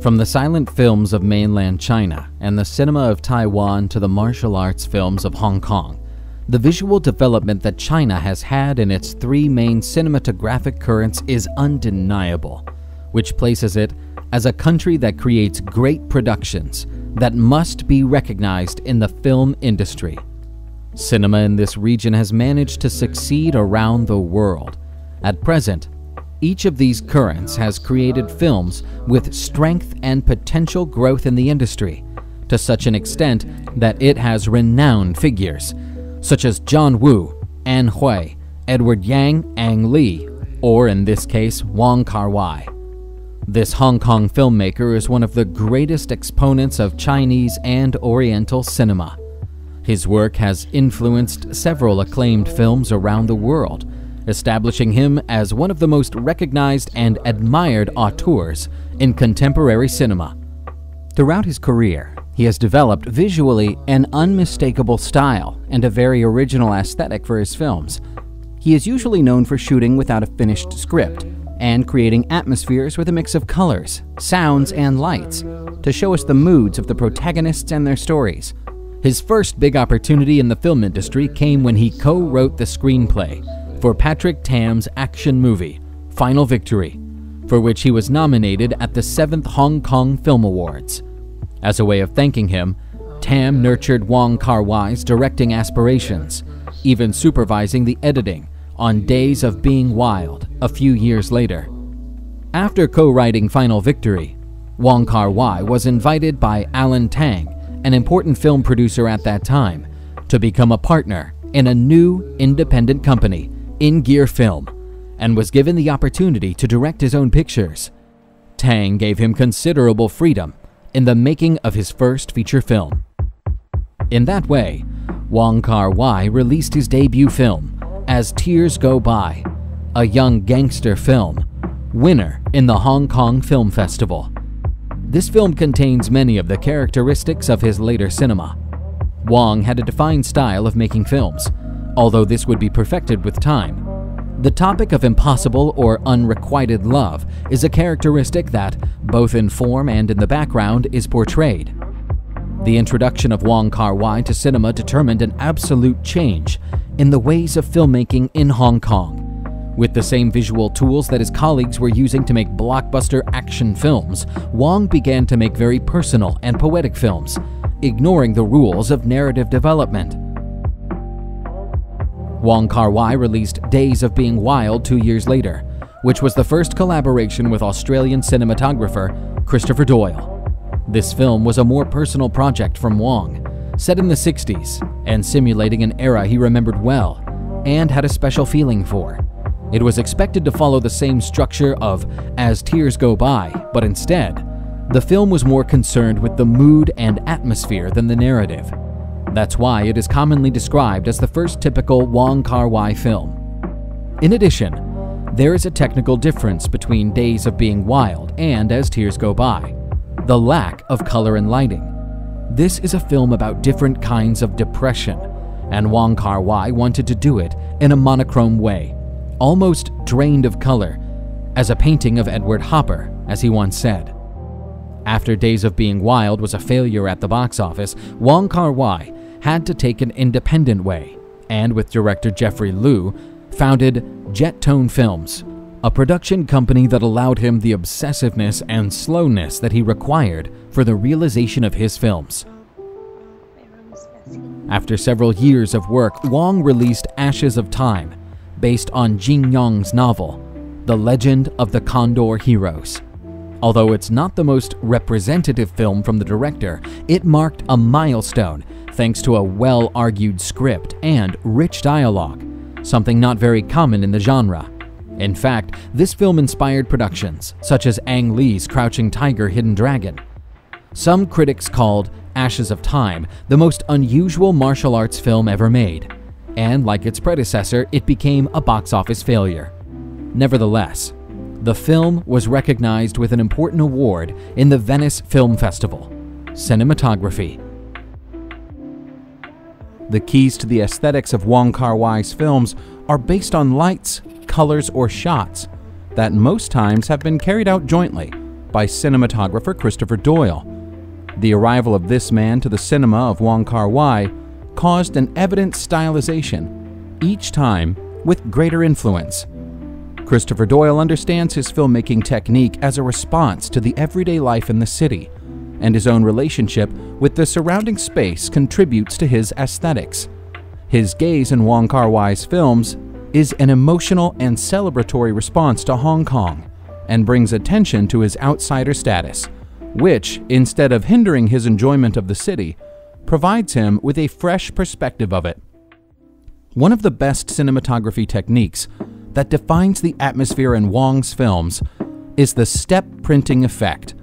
From the silent films of mainland China and the cinema of Taiwan to the martial arts films of Hong Kong, the visual development that China has had in its three main cinematographic currents is undeniable, which places it as a country that creates great productions that must be recognized in the film industry. Cinema in this region has managed to succeed around the world. At present, each of these currents has created films with strength and potential growth in the industry, to such an extent that it has renowned figures, such as John Woo, Anne Hui, Edward Yang, Ang Lee, or in this case, Wong Kar Wai. This Hong Kong filmmaker is one of the greatest exponents of Chinese and Oriental cinema. His work has influenced several acclaimed films around the world, establishing him as one of the most recognized and admired auteurs in contemporary cinema. Throughout his career, he has developed visually an unmistakable style and a very original aesthetic for his films. He is usually known for shooting without a finished script and creating atmospheres with a mix of colors, sounds, and lights to show us the moods of the protagonists and their stories. His first big opportunity in the film industry came when he co wrote the screenplay for Patrick Tam's action movie, Final Victory, for which he was nominated at the 7th Hong Kong Film Awards. As a way of thanking him, Tam nurtured Wong Kar Wai's directing aspirations, even supervising the editing on Days of Being Wild a few years later. After co writing Final Victory, Wong Kar Wai was invited by Alan Tang, an important film producer at that time, to become a partner in a new independent company In-Gear Film and was given the opportunity to direct his own pictures. Tang gave him considerable freedom in the making of his first feature film. In that way, Wong Kar Wai released his debut film, As Tears Go By, a young gangster film, winner in the Hong Kong Film Festival. This film contains many of the characteristics of his later cinema. Wong had a defined style of making films, although this would be perfected with time. The topic of impossible or unrequited love is a characteristic that, both in form and in the background, is portrayed. The introduction of Wong Kar Wai to cinema determined an absolute change in the ways of filmmaking in Hong Kong. With the same visual tools that his colleagues were using to make blockbuster action films, Wong began to make very personal and poetic films, ignoring the rules of narrative development. Wong Kar Wai released Days of Being Wild two years later, which was the first collaboration with Australian cinematographer Christopher Doyle. This film was a more personal project from Wong, set in the 60s and simulating an era he remembered well and had a special feeling for. It was expected to follow the same structure of As Tears Go By, but instead, the film was more concerned with the mood and atmosphere than the narrative. That's why it is commonly described as the first typical Wong Kar Wai film. In addition, there is a technical difference between Days of Being Wild and As Tears Go By the lack of color and lighting. This is a film about different kinds of depression, and Wong Kar Wai wanted to do it in a monochrome way, almost drained of color, as a painting of Edward Hopper, as he once said. After Days of Being Wild was a failure at the box office, Wong Kar Wai had to take an independent way, and with director Jeffrey Lau, founded Jet Tone Films, a production company that allowed him the obsessiveness and slowness that he required for the realization of his films. After several years of work, Wong released Ashes of Time, based on Jin Yong's novel, The Legend of the Condor Heroes. Although it's not the most representative film from the director, it marked a milestone thanks to a well argued script and rich dialogue, something not very common in the genre. In fact, this film inspired productions such as Ang Lee's Crouching Tiger, Hidden Dragon. Some critics called Ashes of Time the most unusual martial arts film ever made, and like its predecessor, it became a box office failure. Nevertheless, the film was recognized with an important award in the Venice Film Festival cinematography. The keys to the aesthetics of Wong Kar Wai's films are based on lights, colors, or shots that most times have been carried out jointly, by cinematographer Christopher Doyle. The arrival of this man to the cinema of Wong Kar Wai caused an evident stylization, each time with greater influence. Christopher Doyle understands his filmmaking technique as a response to the everyday life in the city, and his own relationship with the surrounding space contributes to his aesthetics. His gaze in Wong Kar Wai's films is an emotional and celebratory response to Hong Kong and brings attention to his outsider status, which, instead of hindering his enjoyment of the city, provides him with a fresh perspective of it. One of the best cinematography techniques that defines the atmosphere in Wong's films is the step printing effect.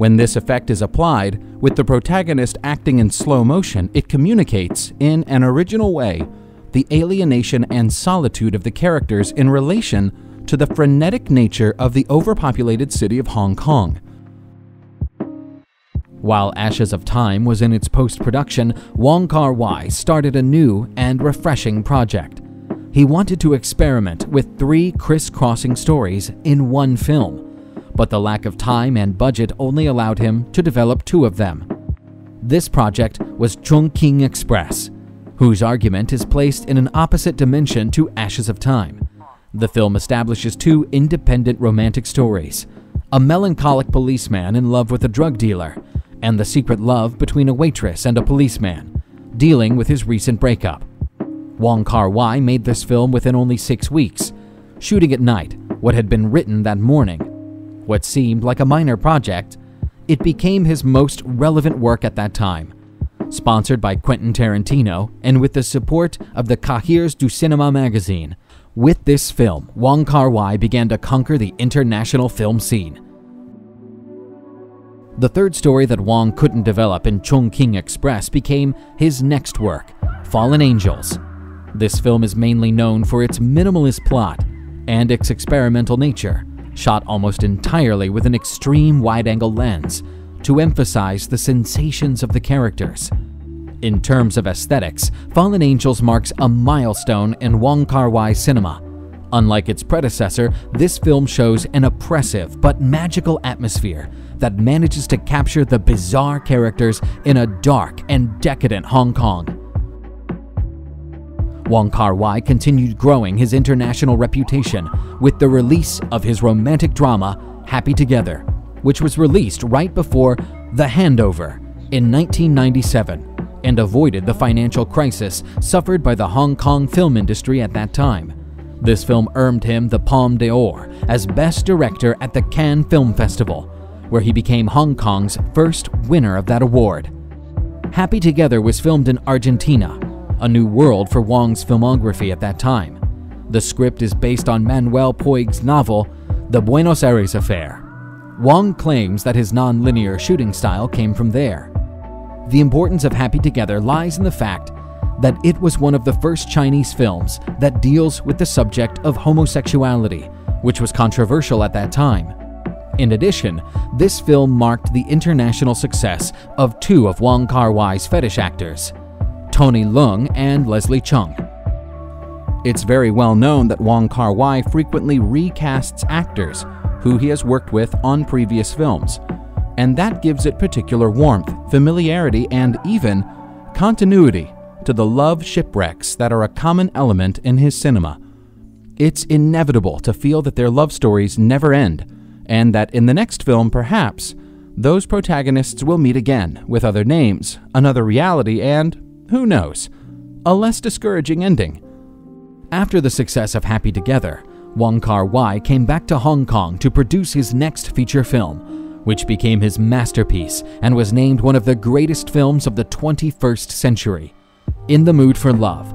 When this effect is applied, with the protagonist acting in slow motion, it communicates, in an original way, the alienation and solitude of the characters in relation to the frenetic nature of the overpopulated city of Hong Kong. While Ashes of Time was in its post production, Wong Kar Wai started a new and refreshing project. He wanted to experiment with three crisscrossing stories in one film, but the lack of time and budget only allowed him to develop two of them. This project was Chungking Express, whose argument is placed in an opposite dimension to Ashes of Time. The film establishes two independent romantic stories a melancholic policeman in love with a drug dealer, and the secret love between a waitress and a policeman, dealing with his recent breakup. Wong Kar Wai made this film within only six weeks, shooting at night what had been written that morning. What seemed like a minor project, it became his most relevant work at that time. Sponsored by Quentin Tarantino and with the support of the Cahiers du Cinema magazine, with this film, Wong Kar Wai began to conquer the international film scene. The third story that Wong couldn't develop in Chungking Express became his next work, Fallen Angels. This film is mainly known for its minimalist plot and its experimental nature, shot almost entirely with an extreme wide angle lens to emphasize the sensations of the characters. In terms of aesthetics, Fallen Angels marks a milestone in Wong Kar Wai cinema. Unlike its predecessor, this film shows an oppressive but magical atmosphere that manages to capture the bizarre characters in a dark and decadent Hong Kong. Wong Kar Wai continued growing his international reputation with the release of his romantic drama Happy Together, which was released right before The Handover in 1997 and avoided the financial crisis suffered by the Hong Kong film industry at that time. This film earned him the Palme d'Or as Best Director at the Cannes Film Festival, where he became Hong Kong's first winner of that award. Happy Together was filmed in Argentina a new world for Wong's filmography at that time. The script is based on Manuel Puig's novel, The Buenos Aires Affair. Wong claims that his non-linear shooting style came from there. The importance of Happy Together lies in the fact that it was one of the first Chinese films that deals with the subject of homosexuality, which was controversial at that time. In addition, this film marked the international success of two of Wong Kar-wai's fetish actors, Tony Leung and Leslie Cheung. It's very well known that Wong Kar Wai frequently recasts actors who he has worked with on previous films, and that gives it particular warmth, familiarity, and even continuity to the love shipwrecks that are a common element in his cinema. It's inevitable to feel that their love stories never end, and that in the next film, perhaps, those protagonists will meet again with other names, another reality, and who knows? A less discouraging ending. After the success of Happy Together, Wong Kar Wai came back to Hong Kong to produce his next feature film, which became his masterpiece and was named one of the greatest films of the 21st century, In the Mood for Love.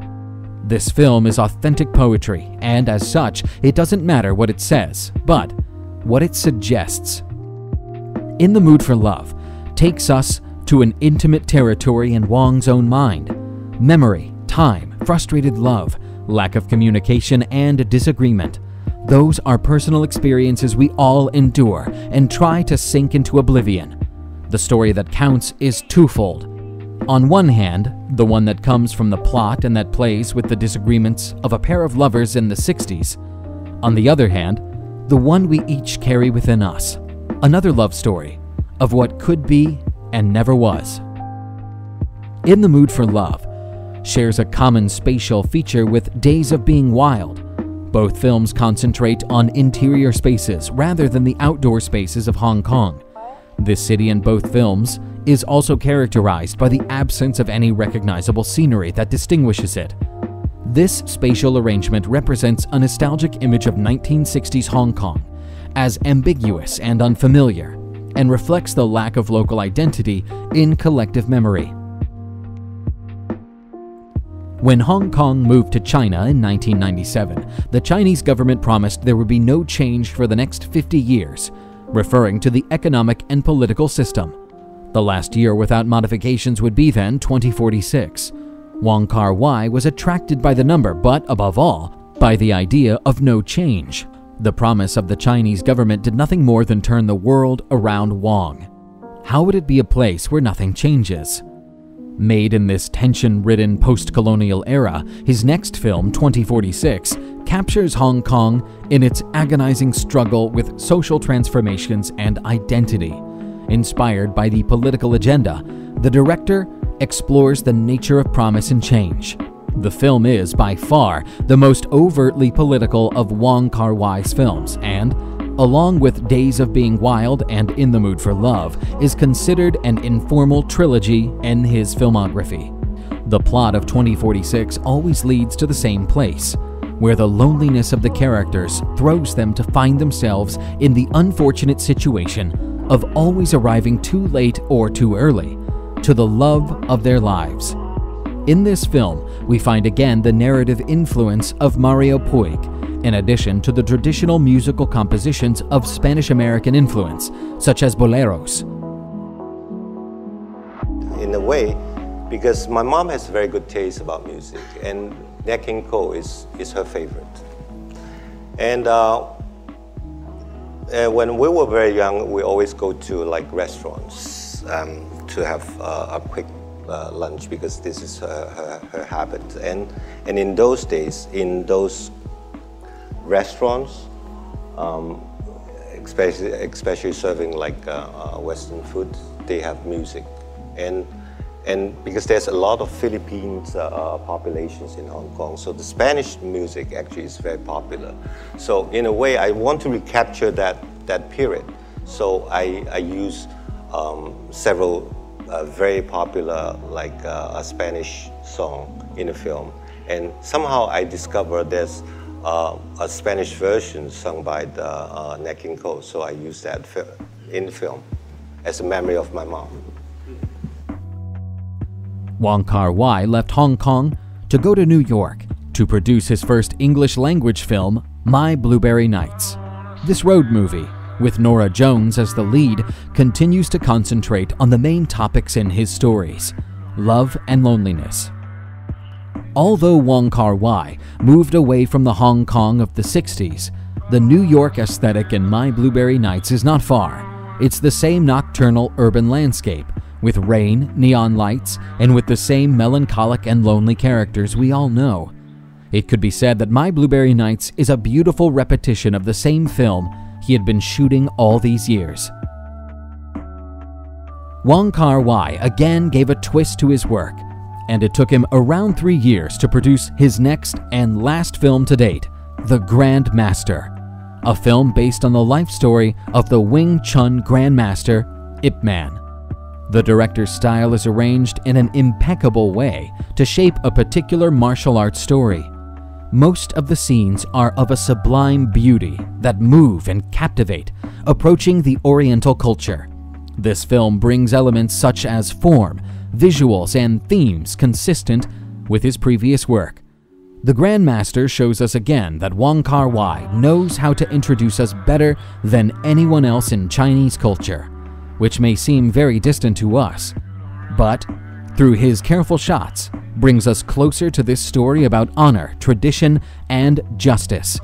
This film is authentic poetry, and as such, it doesn't matter what it says, but what it suggests. In the Mood for Love takes us to an intimate territory in Wong's own mind. Memory, time, frustrated love, lack of communication, and disagreement. Those are personal experiences we all endure and try to sink into oblivion. The story that counts is twofold. On one hand, the one that comes from the plot and that plays with the disagreements of a pair of lovers in the 60s. On the other hand, the one we each carry within us. another love story of what could be and never was. In the Mood for Love shares a common spatial feature with Days of Being Wild. Both films concentrate on interior spaces rather than the outdoor spaces of Hong Kong. This city in both films is also characterized by the absence of any recognizable scenery that distinguishes it. This spatial arrangement represents a nostalgic image of 1960s Hong Kong as ambiguous and unfamiliar, and reflects the lack of local identity in collective memory. When Hong Kong moved to China in 1997, the Chinese government promised there would be no change for the next 50 years, referring to the economic and political system. The last year without modifications would be then 2046. Wong Kar Wai was attracted by the number, but above all, by the idea of no change. The promise of the Chinese government did nothing more than turn the world around Wong. How would it be a place where nothing changes? Made in this tension ridden post colonial era, his next film, 2046, captures Hong Kong in its agonizing struggle with social transformations and identity. Inspired by the political agenda, the director explores the nature of promise and change. The film is, by far, the most overtly political of Wong Kar Wai's films, and, along with Days of Being Wild and In the Mood for Love, is considered an informal trilogy in his filmography. The plot of 2046 always leads to the same place, where the loneliness of the characters throws them to find themselves in the unfortunate situation of always arriving too late or too early to the love of their lives. In this film, we find again the narrative influence of Mario Puig, in addition to the traditional musical compositions of Spanish American influence, such as boleros. In a way, because my mom has very good taste about music, and Nat King Cole is, is her favorite. And uh, uh, when we were very young, we always go to like restaurants um, to have uh, a quick uh, lunch because this is her, her, her, habit. And, and in those days, in those restaurants, um, especially, especially serving like uh, uh, Western food, they have music. And, and because there's a lot of Philippines uh, uh, populations in Hong Kong, so the Spanish music actually is very popular. So in a way, I want to recapture that, that period. So I, I use um, several a very popular, like uh, a Spanish song in the film. And somehow I discovered there's uh, a Spanish version sung by the uh, Nat King so I used that in the film as a memory of my mom. Wong Kar Wai left Hong Kong to go to New York to produce his first English language film, My Blueberry Nights. This road movie with Norah Jones as the lead, continues to concentrate on the main topics in his stories love and loneliness. Although Wong Kar Wai moved away from the Hong Kong of the 60s, the New York aesthetic in My Blueberry Nights is not far. It's the same nocturnal urban landscape, with rain, neon lights, and with the same melancholic and lonely characters we all know. It could be said that My Blueberry Nights is a beautiful repetition of the same film he had been shooting all these years. Wong Kar Wai again gave a twist to his work, and it took him around three years to produce his next and last film to date, The Grandmaster, a film based on the life story of the Wing Chun Grandmaster, Ip Man. The director's style is arranged in an impeccable way to shape a particular martial arts story. Most of the scenes are of a sublime beauty that move and captivate, approaching the Oriental culture. This film brings elements such as form, visuals, and themes consistent with his previous work. The Grandmaster shows us again that Wong Kar Wai knows how to introduce us better than anyone else in Chinese culture, which may seem very distant to us. But through his careful shots, brings us closer to this story about honor, tradition, and justice.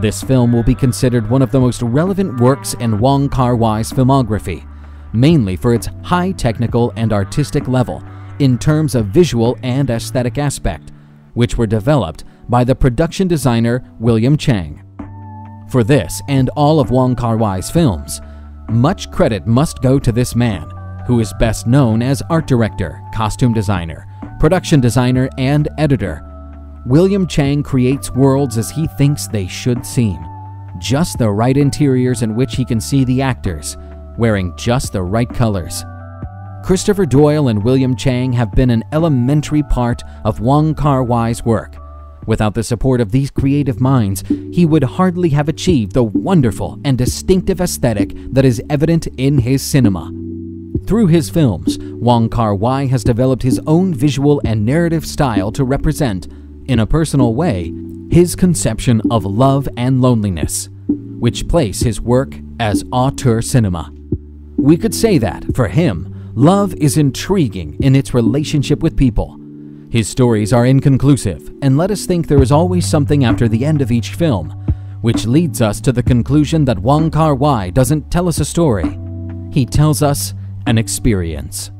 This film will be considered one of the most relevant works in Wong Kar Wai's filmography, mainly for its high technical and artistic level in terms of visual and aesthetic aspect, which were developed by the production designer William Chang. For this and all of Wong Kar Wai's films, Much credit must go to this man, who is best known as art director, costume designer, production designer, and editor. William Chang creates worlds as he thinks they should seem. Just the right interiors in which he can see the actors, wearing just the right colors. Christopher Doyle and William Chang have been an elementary part of Wong Kar Wai's work. Without the support of these creative minds, he would hardly have achieved the wonderful and distinctive aesthetic that is evident in his cinema. Through his films, Wong Kar Wai has developed his own visual and narrative style to represent, in a personal way, his conception of love and loneliness, which place his work as auteur cinema. We could say that, for him, love is intriguing in its relationship with people. His stories are inconclusive and let us think there is always something after the end of each film, which leads us to the conclusion that Wong Kar Wai doesn't tell us a story. He tells us an experience.